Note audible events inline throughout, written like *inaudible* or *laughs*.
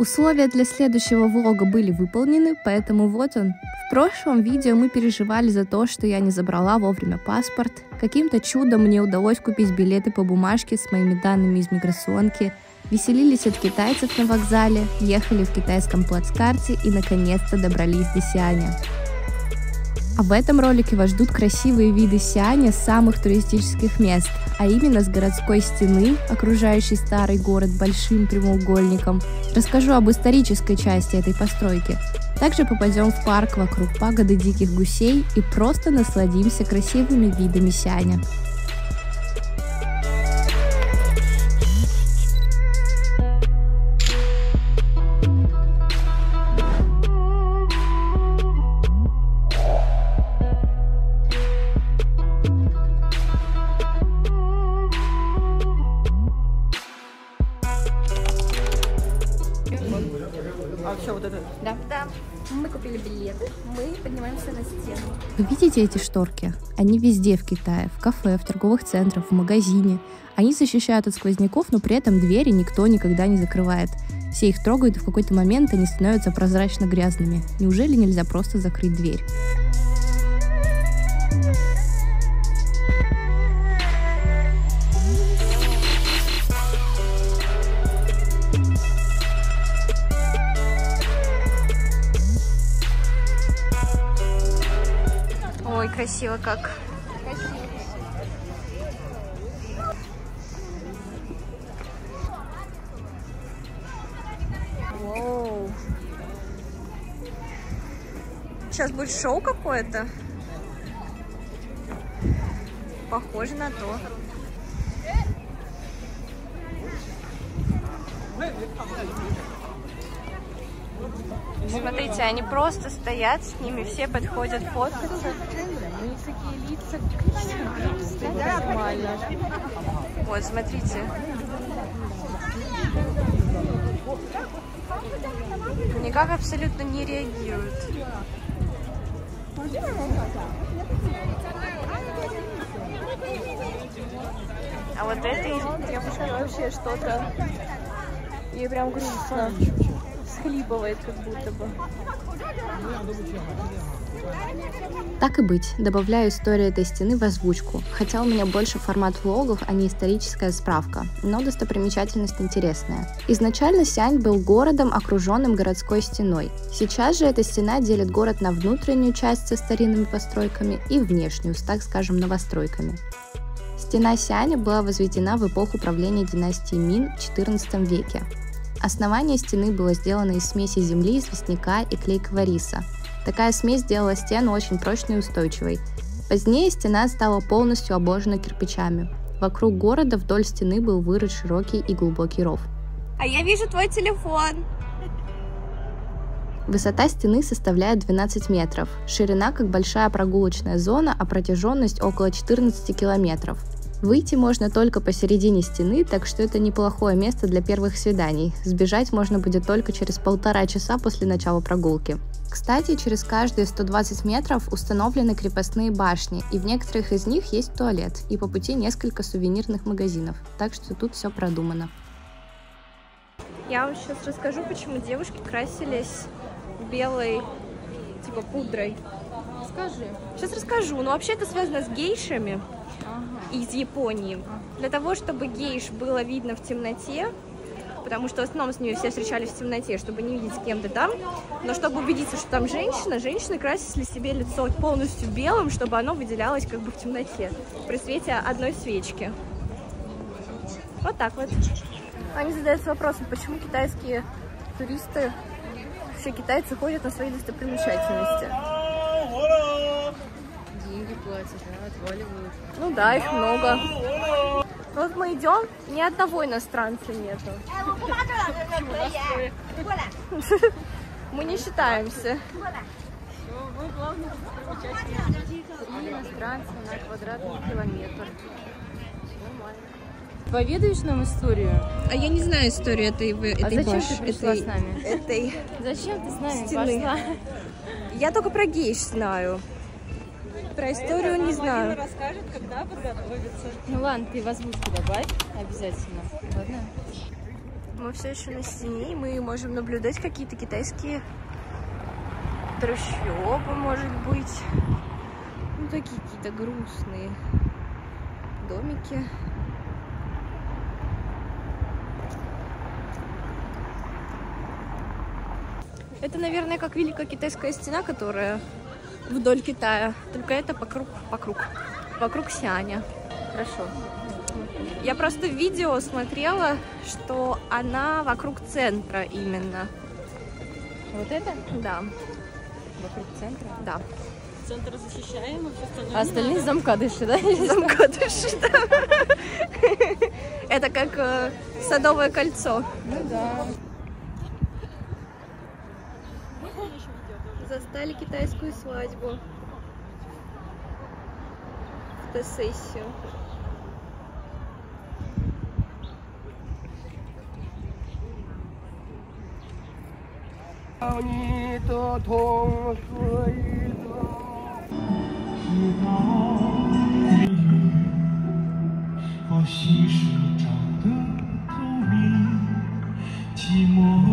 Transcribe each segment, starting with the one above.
Условия для следующего влога были выполнены, поэтому вот он. В прошлом видео мы переживали за то, что я не забрала вовремя паспорт. Каким-то чудом мне удалось купить билеты по бумажке с моими данными из миграционки. Веселились от китайцев на вокзале, ехали в китайском плацкарте и наконец-то добрались до Сианя. А в этом ролике вас ждут красивые виды Сианя с самых туристических мест, а именно с городской стены, окружающей старый город большим прямоугольником. Расскажу об исторической части этой постройки. Также попадем в парк вокруг пагоды диких гусей и просто насладимся красивыми видами Сианя. Купили билеты, мы поднимаемся на стену. Вы видите эти шторки? Они везде в Китае, в кафе, в торговых центрах, в магазине. Они защищают от сквозняков, но при этом двери никто никогда не закрывает. Все их трогают, и в какой-то момент они становятся прозрачно грязными. Неужели нельзя просто закрыть дверь? Красиво как. Воу. Сейчас будет шоу какое-то. Похоже на то. Смотрите, они просто стоят, с ними все подходят фоткаться. У них такие лица нормально. Вот, смотрите. Никак абсолютно не реагируют. А вот этой девушке вообще что-то... Ей прям грустно. Схлипывает как будто бы. Так и быть, добавляю историю этой стены в озвучку, хотя у меня больше формат влогов, а не историческая справка, но достопримечательность интересная. Изначально Сиань был городом, окруженным городской стеной. Сейчас же эта стена делит город на внутреннюю часть со старинными постройками и внешнюю с, так скажем, новостройками. Стена Сианя была возведена в эпоху правления династии Мин в XIV веке. Основание стены было сделано из смеси земли, известняка и клейкого риса. Такая смесь сделала стену очень прочной и устойчивой. Позднее стена стала полностью обложена кирпичами. Вокруг города вдоль стены был вырыт широкий и глубокий ров. А я вижу твой телефон. Высота стены составляет 12 метров, ширина как большая прогулочная зона, а протяженность около 14 километров. Выйти можно только посередине стены, так что это неплохое место для первых свиданий. Сбежать можно будет только через полтора часа после начала прогулки. Кстати, через каждые 120 метров установлены крепостные башни, и в некоторых из них есть туалет, и по пути несколько сувенирных магазинов, так что тут все продумано. Я вам сейчас расскажу, почему девушки красились белой, типа пудрой. Скажи. Сейчас расскажу. Но вообще это связано с гейшами Ага. Из Японии. Для того, чтобы гейш было видно в темноте, потому что в основном с ними все встречались в темноте, чтобы не видеть с кем-то там. Но чтобы убедиться, что там женщина, женщины красили себе лицо полностью белым, чтобы оно выделялось как бы в темноте при свете одной свечки. Вот так вот. Они задаются вопросом, почему китайские туристы, вообще китайцы ходят на свои достопримечательности. Платят, да, отваливают. Ну да, их много. Вот мы идем, ни одного иностранца нету. *laughs* Мы не считаемся. Вы главное достопримечательность. Три иностранца на квадратный километр. Нормально. Поведаешь нам историю? А я не знаю историю этой, в- этой зачем баш- ты пришла этой- с нами? этой. Зачем ты с нами Стены. пошла? Я только про гейш знаю. Про историю не знаю. расскажет, когда подготовиться. Ну ладно, ты в озвучку добавь обязательно. Ладно? Мы все еще на стене, и мы можем наблюдать какие-то китайские трущобы, может быть. Ну, такие какие-то грустные домики. Это, наверное, как Великая Китайская стена, которая вдоль Китая. Только это покруг, покруг, вокруг Сианя. Хорошо. Я просто в видео смотрела, что она вокруг центра именно. Вот это? Да, Вокруг центра. да. Центр защищаем, а все остальное А остальные замкадыши, да? *laughs* Замкадыши, да. *laughs* Это как э, Садовое кольцо. Ну да. Застали китайскую свадьбу. Фотосессию.把细水长得透明，寂寞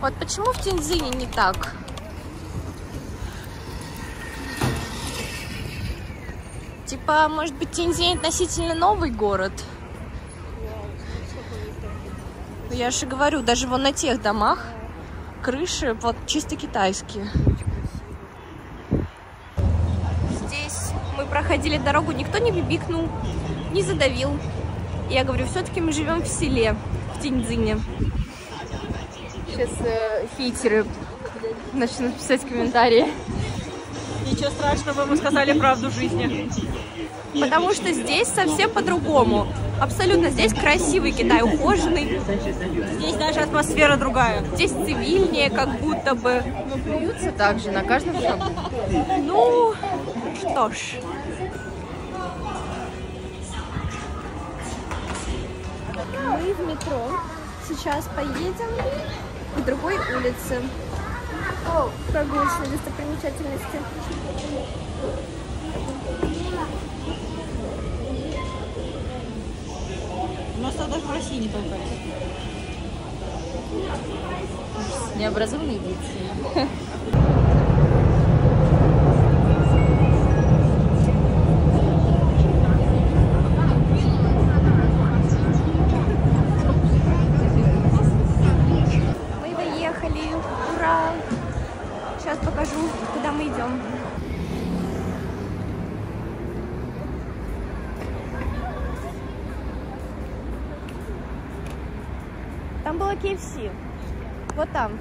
Вот почему в Тиньцзине не так? Типа, может быть, Тиньцзинь относительно новый город? Ну, Я же говорю, даже вон на тех домах крыши вот чисто китайские. Здесь мы проходили дорогу, никто не бибикнул, не задавил. Я говорю, все-таки мы живем в селе, в Тиньцзине. Сейчас э, хейтеры начнут писать комментарии. Ничего страшного, мы сказали правду жизни. Потому что здесь совсем по-другому. Абсолютно здесь красивый Китай, ухоженный. Здесь даже атмосфера другая. Здесь цивильнее, как будто бы. Но плюются также на каждом шагу. Ну, что ж. Мы в метро. Сейчас поедем к другой улице. Прогулочной достопримечательности. У нас даже в России не толкались. Необразованные дети. Идем. Там было KFC. Вот там.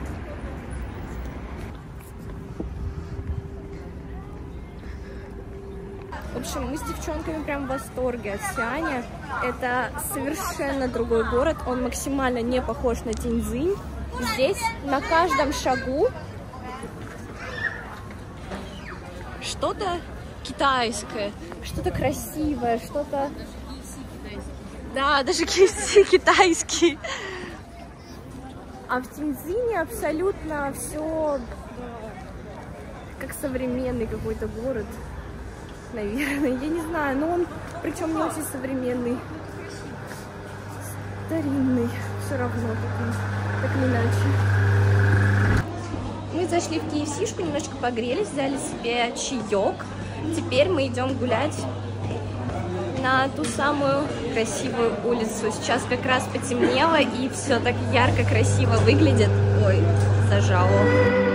В общем, мы с девчонками прям в восторге от Сианя. Это совершенно другой город. Он максимально не похож на Тиньцзинь. Здесь на каждом шагу что-то китайское, что-то красивое, что-то... Да, даже KFC *laughs* китайский. А в Тиньцзине абсолютно все как современный какой-то город, наверное. Я не знаю, но он причем не очень современный. Старинный. Все равно такой, так или иначе. Зашли в KFC-шку, немножко погрелись, взяли себе чаек. Теперь мы идем гулять на ту самую красивую улицу. Сейчас как раз потемнело и все так ярко, красиво выглядит. Ой, зажало.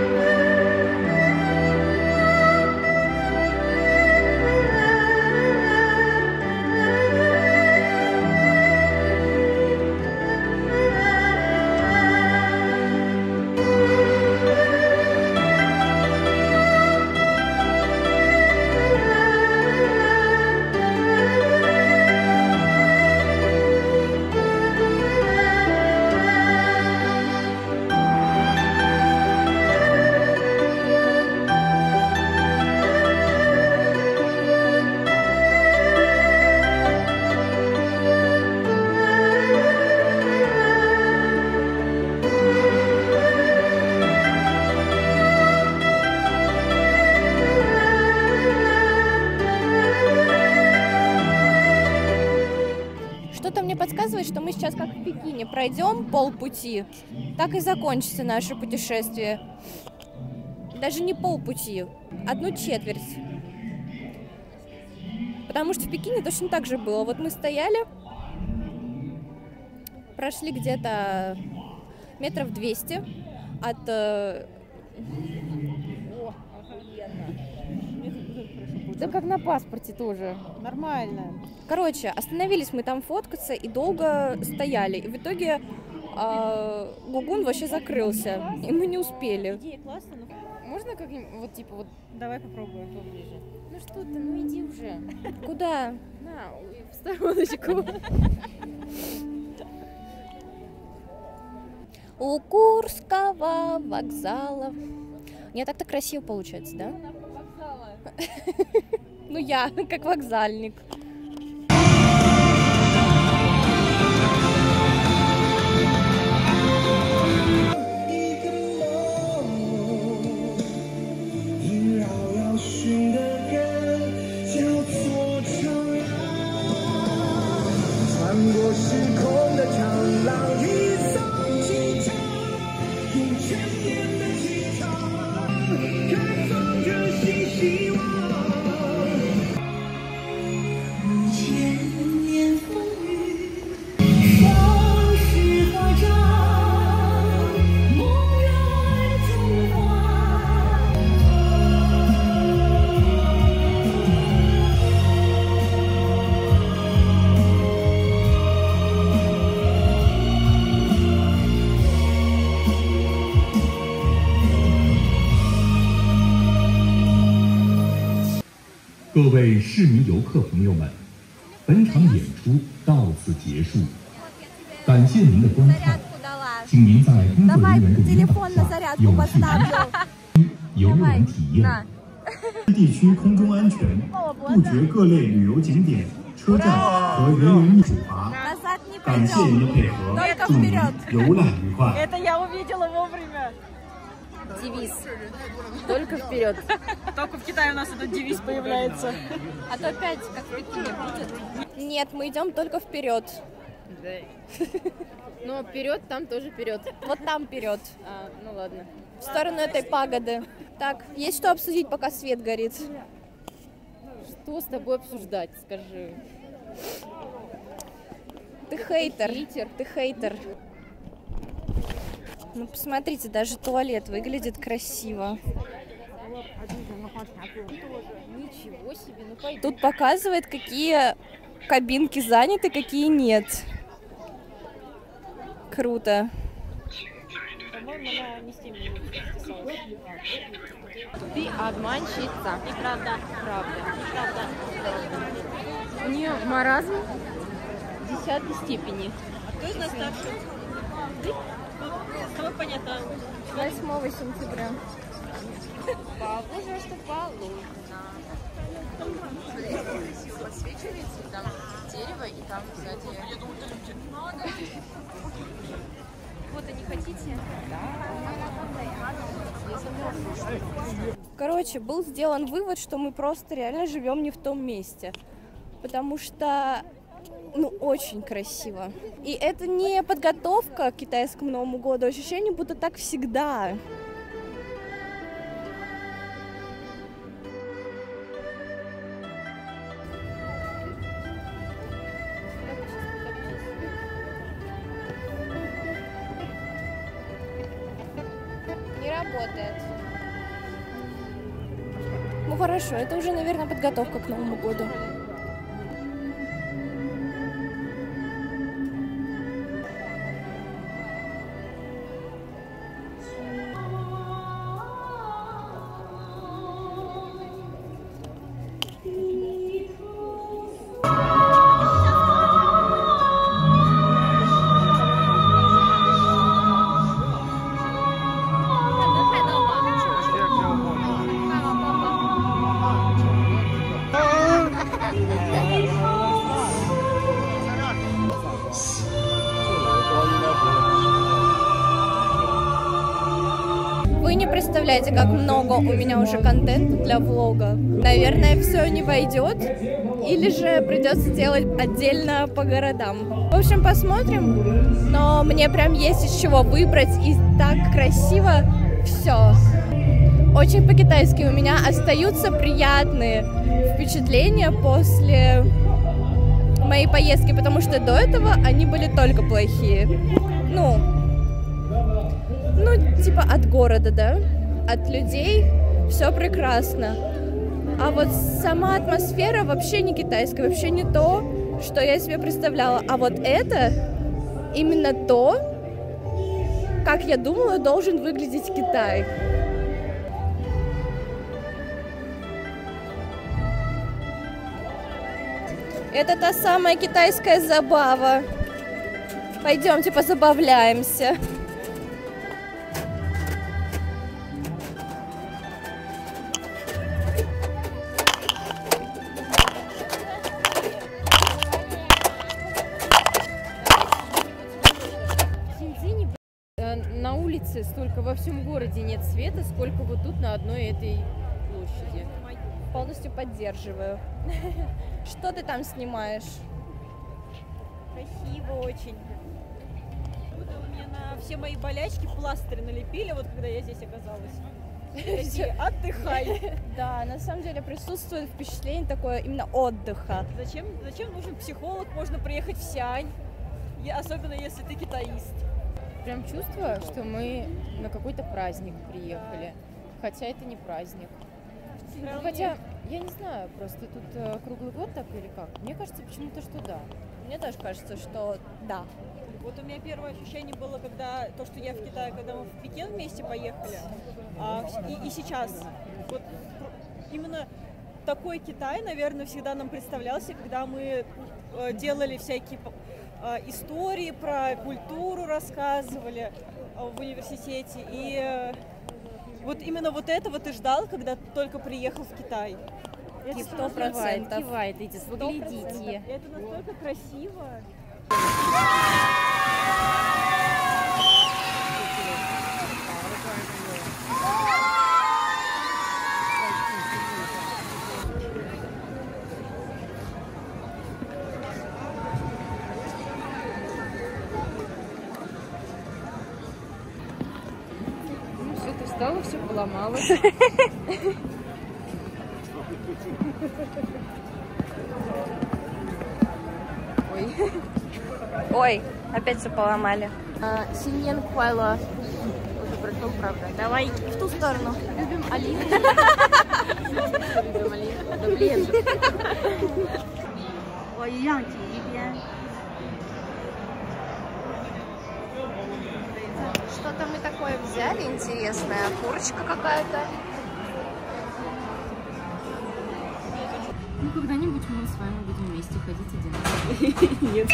Подсказывает, что мы сейчас как в Пекине пройдем полпути, так и закончится наше путешествие. Даже не полпути, одну четверть. Потому что в Пекине точно так же было. Вот мы стояли, прошли где-то метров 200 от... э, Да как на паспорте тоже. Нормально. Короче, остановились мы там фоткаться и долго стояли. И в итоге а, Гугун вообще закрылся, и мы не успели. Идея классная, но Можно как-нибудь, вот типа вот, давай попробуем поближе. ну что ты, ну иди уже. *laughs* Куда? На, в стороночку. *laughs* У Курского вокзала. Не так-то красиво получается, да? Ну я, *laughs* как вокзальник. 各位市民游客朋友们，本场演出到此结束，感谢您的观看，请您在工作人员的引导下有序观赏游玩体验。地区空中安全，杜绝各类旅游景点、车站和人员密处罚。感谢您的配合，祝您游览愉快。*laughs* Девиз. Только вперед. Только в Китае у нас этот девиз появляется. А то опять, как в Пекине будет. Нет, мы идем только вперед. *laughs* Но вперед, там тоже вперед. Вот там вперед. А, ну ладно. В сторону этой пагоды. Так, есть что обсудить, пока свет горит? Что с тобой обсуждать, скажи? Ты хейтер. Хейтер. Ты хейтер. Ну, посмотрите, даже туалет выглядит красиво. Ничего себе, ну пойду. Тут показывает, какие кабинки заняты, какие нет. Круто. Ты обманщица. Неправда. Правда. Неправда. У нее маразм десятой степени. Кто из нас старше? С тобой понятно. 8 сентября. По возрасту положено. Подсвечивается там дерево и там сзади. Вот, а не хотите? Короче, был сделан вывод, что мы просто реально живем не в том месте. Потому что, ну, очень красиво. И это не подготовка к китайскому Новому году, ощущение, будто так всегда. Не работает. Ну хорошо, это уже, наверное, подготовка к Новому году. Как много у меня уже контента для влога. Наверное, все не войдет, или же придется делать отдельно по городам. В общем, посмотрим. Но мне прям есть из чего выбрать, и так красиво все. Очень по-китайски у меня остаются приятные впечатления после моей поездки, потому что до этого они были только плохие. Ну, ну, типа от города, да, от людей все прекрасно. А вот сама атмосфера вообще не китайская, вообще не то, что я себе представляла. А вот это именно то, как я думала, должен выглядеть Китай. Это та самая китайская забава. Пойдемте позабавляемся. На улице столько во всем городе нет света, сколько вот тут на одной этой площади. Полностью поддерживаю. *laughs* Что ты там снимаешь? Красиво очень. Будто у меня на все мои болячки пластырь налепили, вот когда я здесь оказалась. *laughs* Такие, отдыхай. *laughs* Да, на самом деле присутствует впечатление такое именно отдыха. Зачем, зачем нужен психолог? Можно приехать в Сиань, особенно если ты китаист. Прям чувство, что мы на какой-то праздник приехали. Хотя это не праздник. Ну, Хотя, я не знаю, просто тут э, круглый год так или как? Мне кажется почему-то, что да. Мне тоже кажется, что да. Вот у меня первое ощущение было, когда то, что я в Китае, когда мы в Пекин вместе поехали, а, и, и сейчас. Вот именно такой Китай, наверное, всегда нам представлялся, когда мы э, делали всякие истории про культуру, рассказывали э, в университете. И э, вот именно вот этого ты ждал, когда только приехал в Китай. Сто процентов. Кивает, идите, поглядите. Это настолько красиво. Ну, все, ты встала, все поломала. Ой. Ой, опять все поломали. Синьен Куайло. Уже прошел, правда. Давай в ту сторону. Любим Алину. *laughs* Любим Алину. Да блин. Что-то мы такое взяли интересное. Курочка какая-то. Ну, когда-нибудь мы с вами будем вместе ходить один.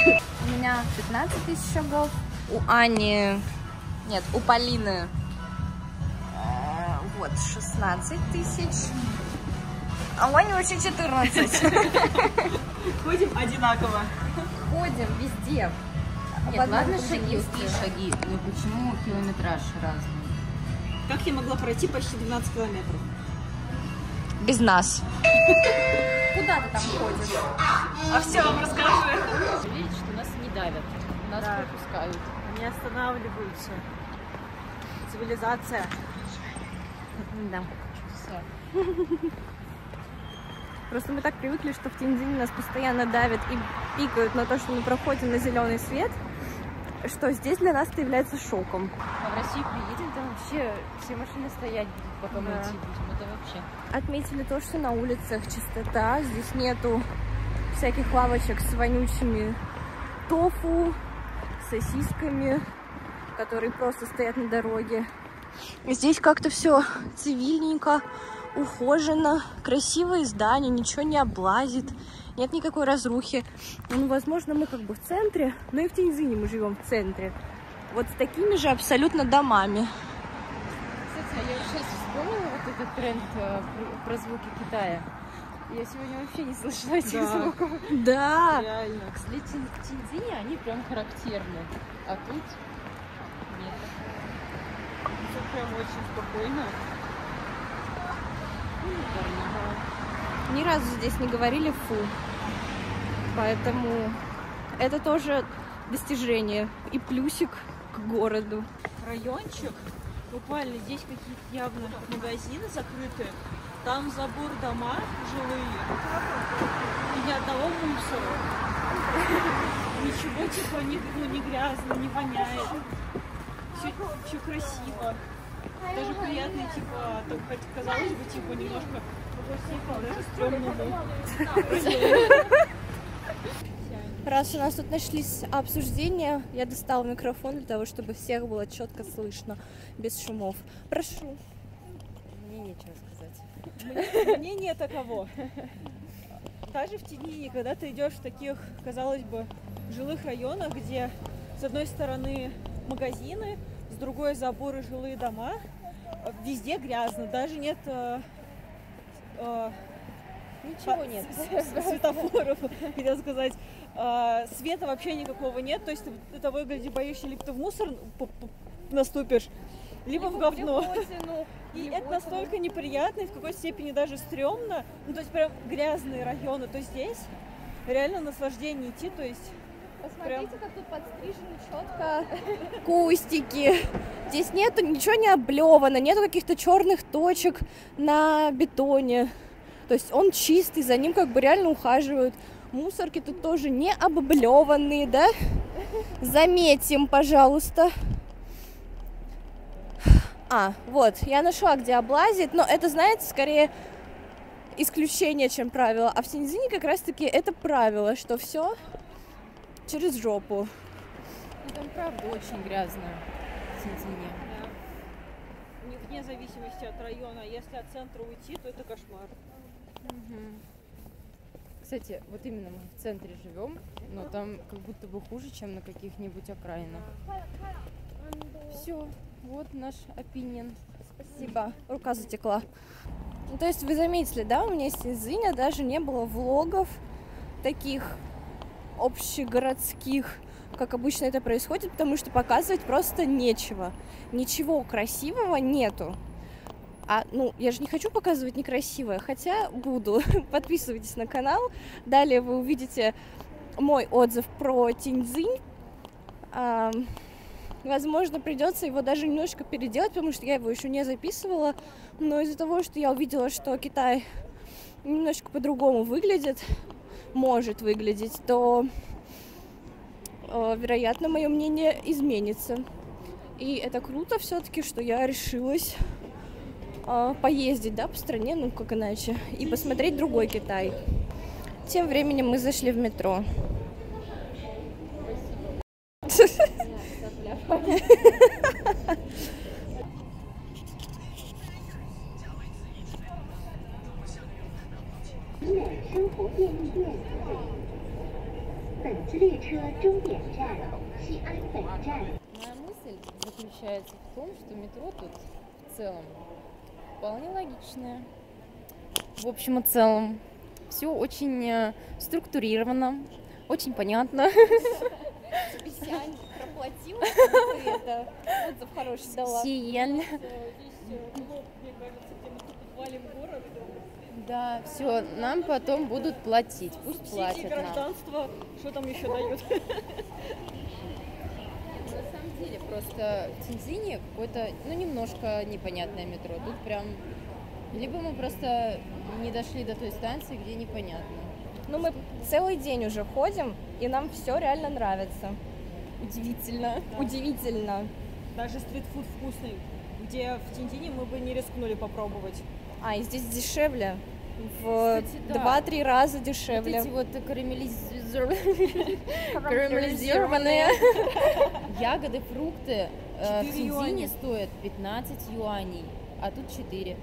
У меня 15 тысяч шагов. У Ани... Нет, у Полины... э, Вот, 16 тысяч. А у Ани вообще 14. Ходим одинаково. Ходим везде. Нет, В одном ладно шаги, окей, шаги. Но почему километраж разный? Как я могла пройти почти 12 километров? Без нас. Куда ты там ходишь? А все вам расскажу. Видите, что нас не давят. Нас Да. пропускают. Они останавливаются. Цивилизация. Да. Все. Просто мы так привыкли, что в Тиньцзине нас постоянно давят и пикают на то, что мы проходим на зеленый свет, что здесь для нас это является шоком. А в Россию приедем, там вообще все машины стоять будут, пока мы Да. идти будем. Это вообще. Отметили то, что на улицах чистота, здесь нету всяких лавочек с вонючими тофу, сосисками, которые просто стоят на дороге. Здесь как-то все цивильненько, ухожено, красивые здания, ничего не облазит, нет никакой разрухи. Ну, возможно, мы как бы в центре, но и в Тиньцзине мы живем в центре. Вот с такими же абсолютно домами. Кстати, а я сейчас вспомнила вот этот тренд э, про- звуки Китая. Я сегодня вообще не слышала этих Да. звуков. Да, Реально. Для Тин- Тиньцзиня они прям характерны. А тут нет. Все прям очень спокойно. Ни разу здесь не говорили фу. Поэтому это тоже достижение и плюсик к городу. Райончик, буквально здесь какие-то явно магазины закрытые, там забор дома жилые, и ни одного мусора. Ничего типа не, ну, не грязно, не воняет. Все, все красиво. Даже приятный, типа, так, хоть казалось бы, типа, немножко даже стрёмному. Раз у нас тут нашлись обсуждения, я достала микрофон для того, чтобы всех было четко слышно, без шумов. Прошу. Мне нечего сказать. Мнение таково. Даже в тени, когда ты идешь в таких, казалось бы, жилых районах, где с одной стороны магазины, другой заборы жилые дома, э, везде грязно, даже нет э, э, Ничего нет. светофоров, *laughs* хотел сказать. А, Света вообще никакого нет, то есть ты того и гляди, боишься, либо ты в мусор наступишь, либо в говно. *laughs* И это настолько неприятно и в какой степени даже стрёмно. Ну, то есть прям грязные районы. То есть здесь реально наслаждение идти, то есть прям... как тут подстрижены четко *laughs* кустики. Здесь нету ничего не облевано, нету каких-то черных точек на бетоне. То есть он чистый, за ним как бы реально ухаживают. Мусорки тут тоже не облеванные, да? Заметим, пожалуйста. А, вот, я нашла, где облазить, но это, знаете, скорее исключение, чем правило. А в Тензине как раз-таки это правило, что все через жопу. Ну, там правда очень грязно в Тинтине. Не- Вне зависимости от района. Если от центра уйти, то это кошмар. Кстати, вот именно мы в центре живем, но там как будто бы хуже, чем на каких-нибудь окраинах. Все, вот наш opinion. Спасибо. Рука затекла. Ну, то есть вы заметили, да, у меня из Тензиня даже не было влогов таких общегородских, как обычно это происходит, потому что показывать просто нечего. Ничего красивого нету. А, ну, я же не хочу показывать некрасивое, хотя буду. *laughs* Подписывайтесь на канал. Далее вы увидите мой отзыв про Тиньцзинь. Ам, Возможно, придется его даже немножко переделать, потому что я его еще не записывала. Но из-за того, что я увидела, что Китай немножко по-другому выглядит, может выглядеть, то, э, вероятно, мое мнение изменится. И это круто все-таки, что я решилась э, поездить, да, по стране, ну как иначе, и посмотреть другой Китай. Тем временем мы зашли в метро. Моя мысль заключается в том, что метро тут в целом вполне логичное. В общем и целом, все очень э, структурировано, очень понятно. Сянь проплатила, *laughs* это отзыв хороший дала. Сиель. Валим город. Да, все, нам потом будут платить, пусть платят нам. гражданство, что там еще дают? *laughs* Просто в Тинзине какое-то, ну, немножко непонятное метро. Тут прям... Либо мы просто не дошли до той станции, где непонятно. Ну, мы целый день уже ходим, и нам все реально нравится. Удивительно. Удивительно. Даже стритфуд вкусный, где в Тинтине мы бы не рискнули попробовать. А, и здесь дешевле. В да. два-три раза Вот дешевле. эти вот карамелизированные *laughs* карамелизированные *laughs* ягоды, фрукты э, в Тинзине стоят 15 юаней, а тут 4.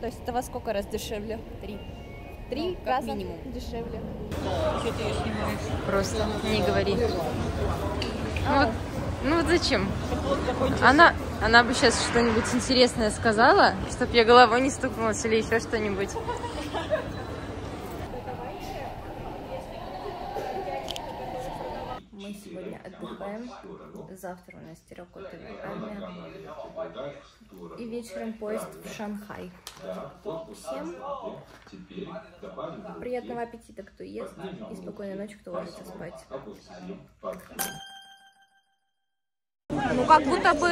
То есть это во сколько раз дешевле? 3. Три Ну, раза минимум. дешевле. Просто не говори. Ну вот, ну вот зачем? Она, она бы сейчас что-нибудь интересное сказала, чтобы я головой не стукнулась или еще что-нибудь. Мы сегодня отдыхаем. Завтра у нас терракотовая армия. И вечером поезд в Шанхай. Всем приятного аппетита, кто ест, и спокойной ночи, кто ложится спать. Как будто бы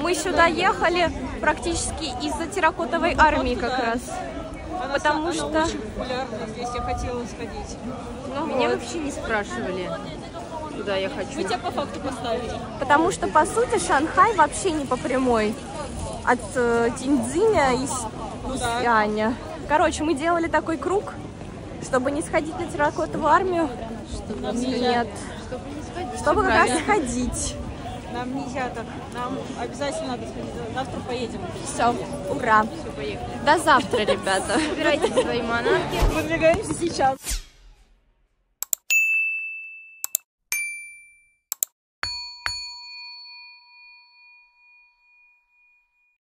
мы сюда ехали практически из-за терракотовой армии как раз. Она, Потому она что- очень популярна здесь, я хотела сходить. Ну, Меня вот. вообще не спрашивали, куда я хочу. Мы тебя по факту поставили. Потому что, по сути, Шанхай вообще не по прямой. От э, Тиньцзиня и, Ну и да. Сианя. Короче, мы делали такой круг, чтобы не сходить на терракотовую армию. Нам Нет. Чтобы не сходить. Чтобы как раз сходить. Нам нельзя так. Нам обязательно надо. Завтра поедем. Все, ура. Все, поехали. До завтра, ребята. Собирайте свои манатки. Выдвигаемся сейчас.